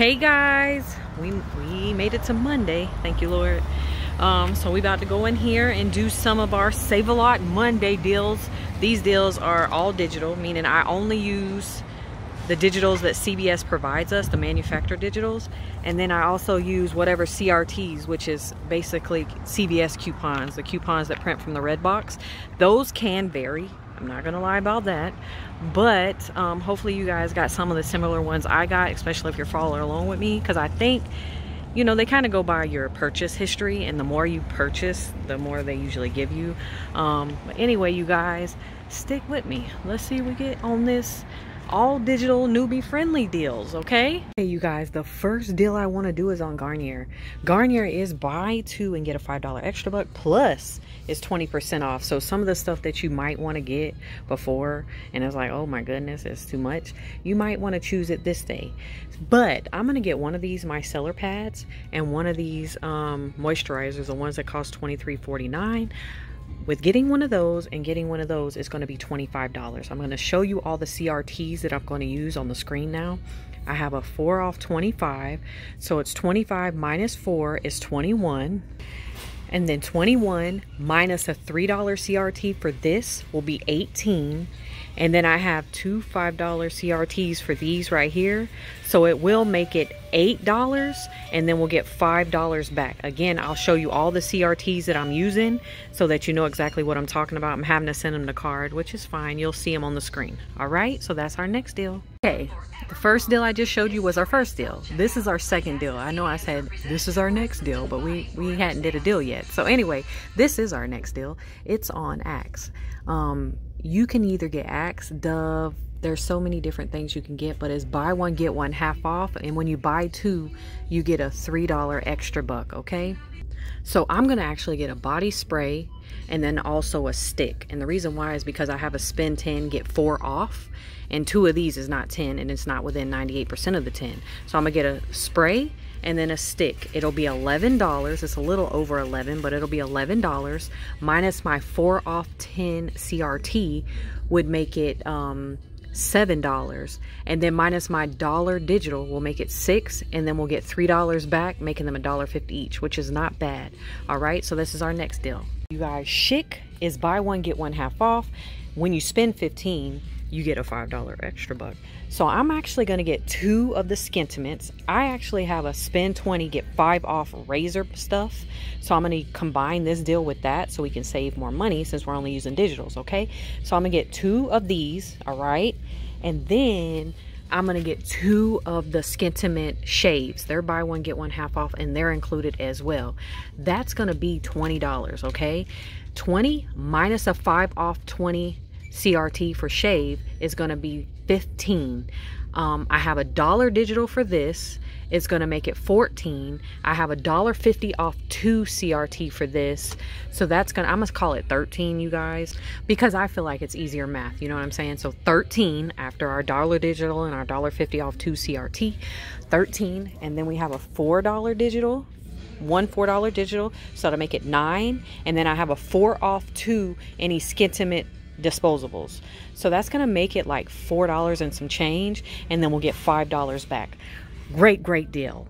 Hey guys, we, we made it to Monday, thank you Lord. Um, so we about to go in here and do some of our Save a Lot Monday deals. These deals are all digital, meaning I only use the digitals that CVS provides us, the manufacturer digitals. And then I also use whatever CRTs, which is basically CVS coupons, the coupons that print from the red box. Those can vary. I'm not gonna lie about that. But um, hopefully you guys got some of the similar ones I got, especially if you're following along with me, because I think you know, they kind of go by your purchase history, and the more you purchase, the more they usually give you. Um, but anyway, you guys, stick with me. Let's see if we get on this all digital newbie friendly deals okay? Hey you guys the first deal i want to do is on garnier. Garnier is buy two and get a five dollar extra buck plus is 20 percent off. So some of the stuff that you might want to get before and it's like oh my goodness it's too much you might want to choose it this day. But i'm gonna get one of these micellar pads and one of these um moisturizers the ones that cost 23.49 with getting one of those and getting one of those is going to be $25. I'm going to show you all the CRTs that I'm going to use on the screen now. I have a 4 off 25, so it's 25 minus 4 is 21. And then 21 minus a $3 CRT for this will be 18. And then I have two $5 CRTs for these right here. So it will make it $8 and then we'll get $5 back. Again, I'll show you all the CRTs that I'm using so that you know exactly what I'm talking about. I'm having to send them the card, which is fine. You'll see them on the screen. All right, so that's our next deal. Okay, the first deal I just showed you was our first deal. This is our second deal. I know I said this is our next deal, but we, we hadn't did a deal yet. So anyway, this is our next deal. It's on Axe. Um, you can either get Axe, Dove, there's so many different things you can get, but it's buy one, get one half off. And when you buy two, you get a $3 extra buck, okay? So I'm gonna actually get a body spray and then also a stick. And the reason why is because I have a spend 10, get four off. And two of these is not 10 and it's not within 98% of the 10. So I'm gonna get a spray and then a stick. It'll be $11. It's a little over 11, but it'll be $11 minus my 4 off 10 CRT would make it um, $7. And then minus my dollar digital will make it 6 and then we'll get $3 back, making them a dollar fifty each, which is not bad. All right, so this is our next deal. You guys, Schick is buy one get one half off. When you spend 15, you get a $5 extra buck. So I'm actually going to get two of the Skintimates. I actually have a spend 20, get five off razor stuff. So I'm going to combine this deal with that so we can save more money since we're only using digitals, okay? So I'm going to get two of these, all right? And then I'm going to get two of the Skintimate shaves. They're buy one, get one half off, and they're included as well. That's going to be $20, okay? 20 minus a 5 off 20 CRT for shave is going to be 15. Um, I have a dollar digital for this. It's going to make it 14. I have a dollar 50 off two CRT for this. So that's going to, I must call it 13, you guys, because I feel like it's easier math. You know what I'm saying? So 13 after our dollar digital and our dollar 50 off two CRT, 13. And then we have a $4 digital one four dollar digital so to make it nine and then i have a four off two any Skintimate disposables. So that's going to make it like $4 and some change, and then we'll get $5 back. Great, great deal.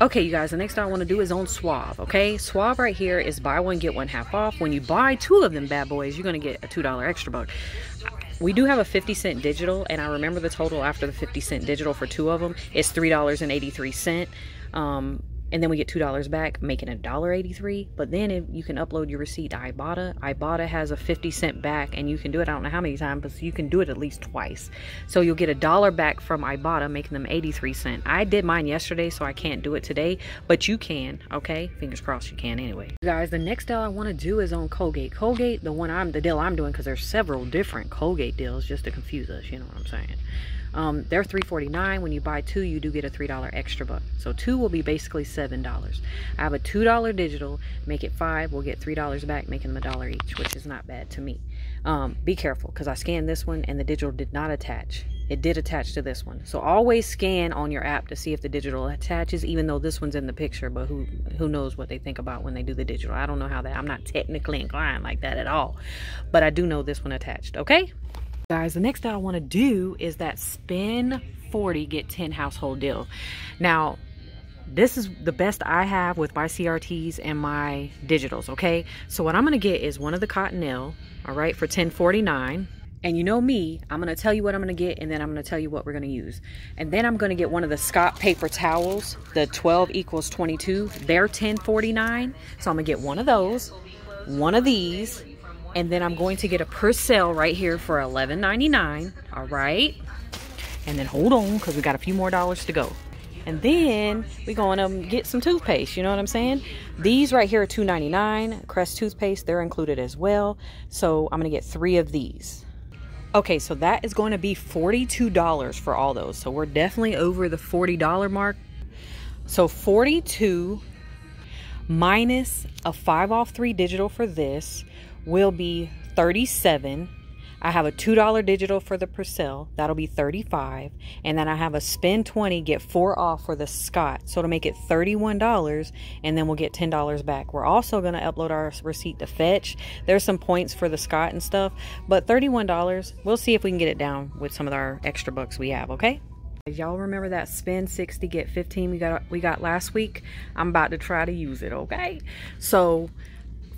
Okay, you guys, the next thing I want to do is on Suave, okay? Suave right here is buy one, get one half off. When you buy two of them bad boys, you're going to get a $2 extra buck. We do have a 50 cent digital, and I remember the total after the 50 cent digital for two of them is $3.83. Um, and then we get two dollars back making a dollar 83 but then if you can upload your receipt to ibotta ibotta has a 50 cent back and you can do it i don't know how many times but you can do it at least twice. So you'll get a dollar back from ibotta making them 83 cent. I did mine yesterday so i can't do it today but you can okay? Fingers crossed you can anyway. Guys the next deal i want to do is on colgate. Colgate the one i'm the deal i'm doing because there's several different colgate deals just to confuse us you know what i'm saying um, they're $3.49. When you buy two, you do get a $3 extra buck. So two will be basically $7. I have a $2 digital, make it five, we'll get $3 back, making them a dollar each, which is not bad to me. Um, be careful because I scanned this one and the digital did not attach. It did attach to this one. So always scan on your app to see if the digital attaches, even though this one's in the picture, but who who knows what they think about when they do the digital. I don't know how that, I'm not technically inclined like that at all. But I do know this one attached, okay? Guys, the next thing I want to do is that spin 40 get 10 household deal. Now, this is the best I have with my CRTs and my digitals, okay? So what I'm gonna get is one of the Cottonelle, all right, for 1049. And you know me, I'm gonna tell you what I'm gonna get and then I'm gonna tell you what we're gonna use. And then I'm gonna get one of the Scott paper towels, the 12 equals 22. They're 1049. So I'm gonna get one of those, one of these, and then I'm going to get a Persil right here for $11.99, all right? And then hold on, because we got a few more dollars to go. And then we're going to get some toothpaste. You know what I'm saying? These right here are $2.99. Crest toothpaste, they're included as well. So I'm going to get three of these. Okay, so that is going to be $42 for all those. So we're definitely over the $40 mark. So 42 minus a 5 off 3 digital for this will be 37 I have a $2 digital for the Persil. That'll be 35 And then I have a spend 20 get 4 off for the Scott. So to make it $31 and then we'll get $10 back. We're also going to upload our receipt to Fetch. There's some points for the Scott and stuff, but $31, we'll see if we can get it down with some of our extra bucks we have, okay? Y'all remember that spend 60 get 15 we got we got last week? I'm about to try to use it, okay? So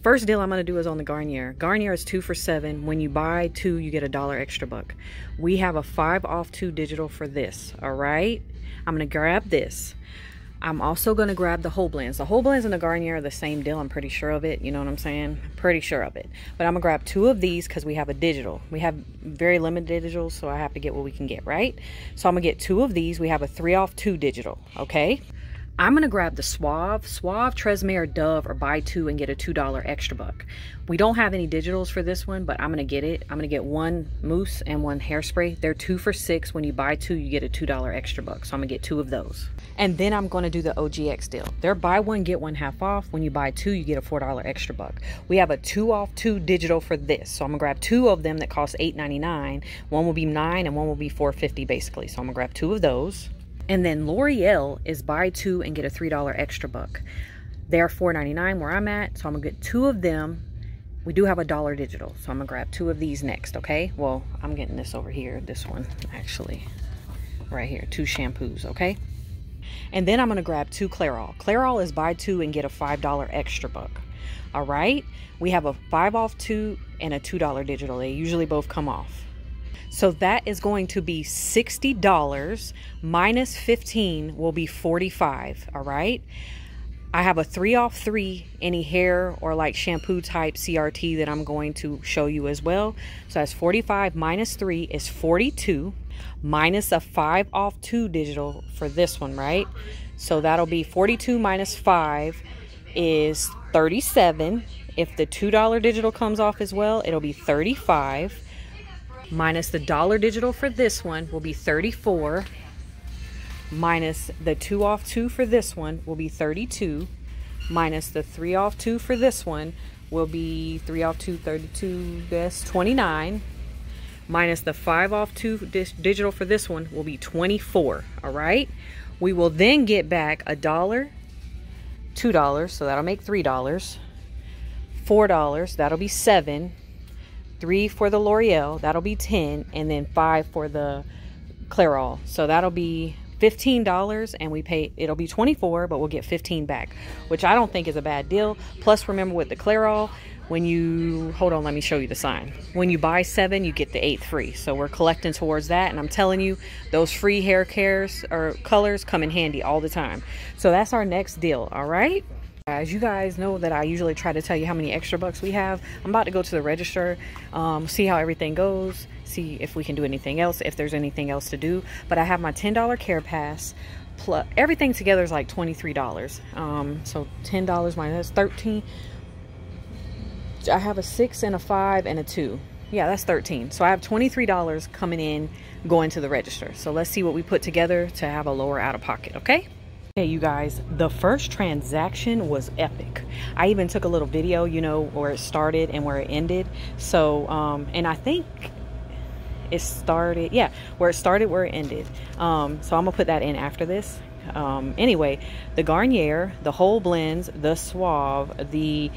First deal I'm going to do is on the Garnier. Garnier is two for seven. When you buy two, you get a dollar extra buck. We have a five off two digital for this, all right? I'm going to grab this. I'm also going to grab the whole blends. The whole blends and the Garnier are the same deal. I'm pretty sure of it. You know what I'm saying? Pretty sure of it. But I'm going to grab two of these because we have a digital. We have very limited digitals, so I have to get what we can get, right? So I'm going to get two of these. We have a three off two digital, okay? I'm going to grab the Suave, Suave, Tresemme, or Dove, or buy two and get a $2 extra buck. We don't have any digitals for this one, but I'm going to get it. I'm going to get one mousse and one hairspray. They're two for six. When you buy two, you get a $2 extra buck. So I'm going to get two of those. And then I'm going to do the OGX deal. They're buy one, get one half off. When you buy two, you get a $4 extra buck. We have a two off two digital for this. So I'm going to grab two of them that cost $8.99. One will be nine and one will be $4.50 basically. So I'm going to grab two of those. And then L'Oreal is buy two and get a $3 extra buck. They're $4.99 where I'm at, so I'm gonna get two of them. We do have a dollar digital, so I'm gonna grab two of these next, okay? Well, I'm getting this over here, this one actually, right here, two shampoos, okay? And then I'm gonna grab two Clairol. Clairol is buy two and get a $5 extra buck. All right, we have a five off two and a $2 digital. They usually both come off. So that is going to be $60 minus 15 will be 45, all right? I have a three off three, any hair or like shampoo type CRT that I'm going to show you as well. So that's 45 minus three is 42 minus a five off two digital for this one, right? So that'll be 42 minus five is 37. If the $2 digital comes off as well, it'll be 35 minus the dollar digital for this one will be 34 minus the 2 off 2 for this one will be 32 minus the 3 off 2 for this one will be 3 off 2 32 that's 29 minus the 5 off 2 digital for this one will be 24 all right? We will then get back a dollar two dollars so that'll make three dollars. Four dollars that'll be seven three for the L'Oreal, that'll be 10, and then five for the Clairol. So that'll be $15 and we pay it'll be 24 but we'll get 15 back which I don't think is a bad deal. Plus remember with the Clairol when you hold on let me show you the sign. When you buy seven you get the eighth free. So we're collecting towards that and I'm telling you those free hair cares or colors come in handy all the time. So that's our next deal all right as you guys know that I usually try to tell you how many extra bucks we have. I'm about to go to the register, um, see how everything goes, see if we can do anything else, if there's anything else to do. But I have my $10 care pass. Plus, everything together is like $23. Um, so $10 minus 13 I have a six and a five and a two. Yeah, that's 13. So I have $23 coming in going to the register. So let's see what we put together to have a lower out of pocket, okay? Hey, you guys, the first transaction was epic. I even took a little video, you know, where it started and where it ended. So, um, and I think it started, yeah, where it started, where it ended. Um, so I'm gonna put that in after this. Um, anyway, the Garnier, the whole blends, the Suave, the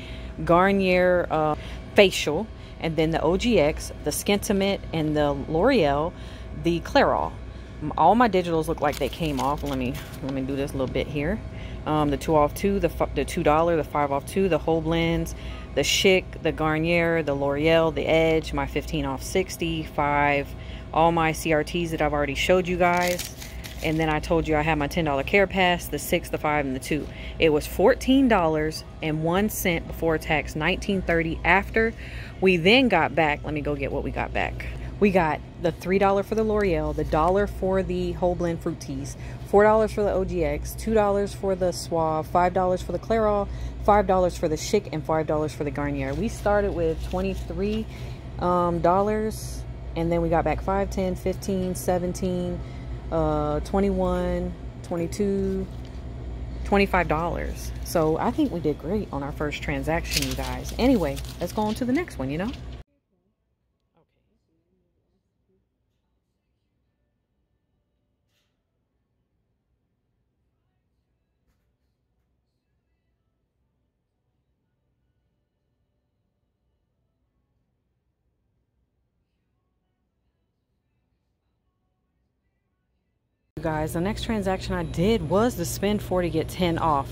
Garnier uh, facial, and then the OGX, the Skintimate, and the L'Oreal, the Clairol. All my digitals look like they came off. Let me let me do this little bit here. Um, the two off two, the the two dollar, the five off two, the whole blends, the Schick, the Garnier, the L'Oreal, the Edge, my 15 off 60, five, all my CRTs that I've already showed you guys. And then I told you I had my $10 care pass, the six, the five, and the two. It was $14.01 before tax, 19.30 after. We then got back, let me go get what we got back. We got the $3 for the L'Oreal, the dollar for the whole blend fruit teas, $4 for the OGX, $2 for the Suave, $5 for the Clairol, $5 for the Schick, and $5 for the Garnier. We started with $23 um, and then we got back 5, 10, 15, 17, uh, 21, 22, $25. So I think we did great on our first transaction, you guys. Anyway, let's go on to the next one, you know? Guys the next transaction i did was the spend 40 get 10 off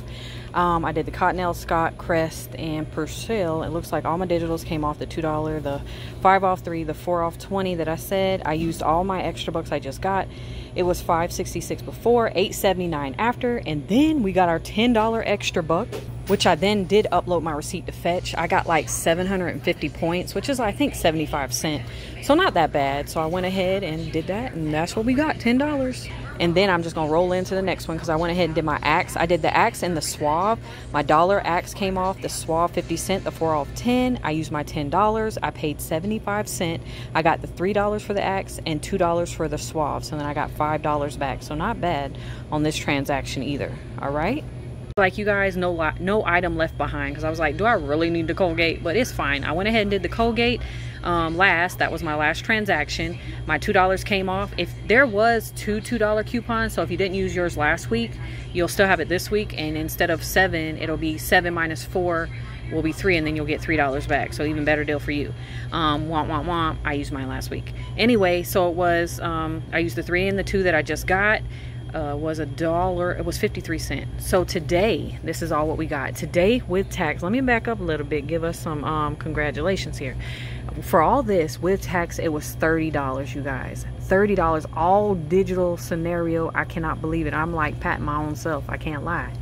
um, i did the cottonelle scott crest and Persil. it looks like all my digitals came off the two dollar the five off three the four off 20 that i said i used all my extra bucks i just got it was 566 before 879 after and then we got our $10 extra buck which I then did upload my receipt to fetch. I got like 750 points, which is I think 75 cent. So not that bad. So I went ahead and did that and that's what we got, $10. And then I'm just gonna roll into the next one because I went ahead and did my axe. I did the axe and the Suave. My dollar axe came off, the Suave 50 cent, the four off 10. I used my $10. I paid 75 cent. I got the $3 for the axe and $2 for the Suave. So then I got $5 back. So not bad on this transaction either. All right like you guys no no item left behind. Because i was like do i really need the colgate? But it's fine. I went ahead and did the colgate um, last. That was my last transaction. My two dollars came off. If there was two two dollar coupons so if you didn't use yours last week you'll still have it this week. And instead of seven it'll be seven minus four will be three and then you'll get three dollars back. So even better deal for you. Um womp womp womp. I used mine last week. Anyway so it was um i used the three and the two that i just got uh, was a dollar it was 53 cents. So today this is all what we got. Today with tax let me back up a little bit give us some um, congratulations here. For all this with tax it was $30 you guys. $30 all digital scenario I cannot believe it. I'm like patting my own self I can't lie.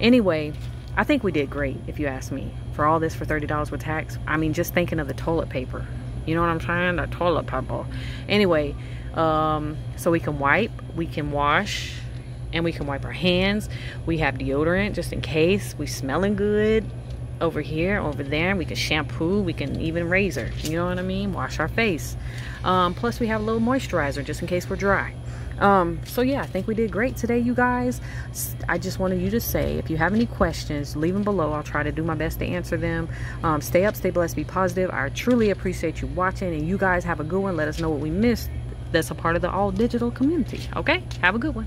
Anyway I think we did great if you ask me for all this for $30 with tax. I mean just thinking of the toilet paper. You know what I'm saying the toilet paper. Anyway um, so we can wipe we can wash and we can wipe our hands. We have deodorant just in case we smelling good over here over there. We can shampoo we can even razor you know what i mean? Wash our face. Um, plus we have a little moisturizer just in case we're dry. Um, so yeah i think we did great today you guys. I just wanted you to say if you have any questions leave them below. I'll try to do my best to answer them. Um, stay up stay blessed be positive. I truly appreciate you watching and you guys have a good one. Let us know what we missed that's a part of the all digital community. Okay, have a good one.